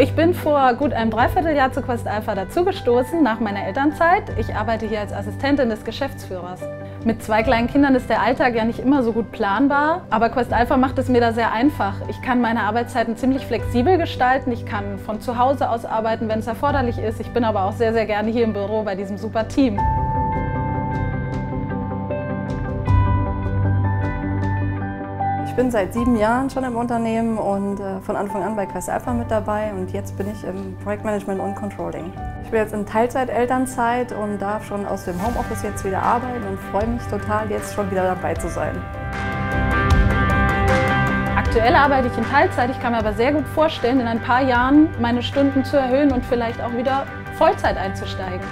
Ich bin vor gut einem Dreivierteljahr zu Quest Alpha dazugestoßen nach meiner Elternzeit. Ich arbeite hier als Assistentin des Geschäftsführers. Mit zwei kleinen Kindern ist der Alltag ja nicht immer so gut planbar, aber Quest Alpha macht es mir da sehr einfach. Ich kann meine Arbeitszeiten ziemlich flexibel gestalten. Ich kann von zu Hause aus arbeiten, wenn es erforderlich ist. Ich bin aber auch sehr, sehr gerne hier im Büro bei diesem super Team. Bin seit sieben Jahren schon im Unternehmen und äh, von Anfang an bei Quest Alpha mit dabei und jetzt bin ich im Projektmanagement und Controlling. Ich bin jetzt in Teilzeit-Elternzeit und darf schon aus dem Homeoffice jetzt wieder arbeiten und freue mich total, jetzt schon wieder dabei zu sein. Aktuell arbeite ich in Teilzeit, ich kann mir aber sehr gut vorstellen, in ein paar Jahren meine Stunden zu erhöhen und vielleicht auch wieder Vollzeit einzusteigen.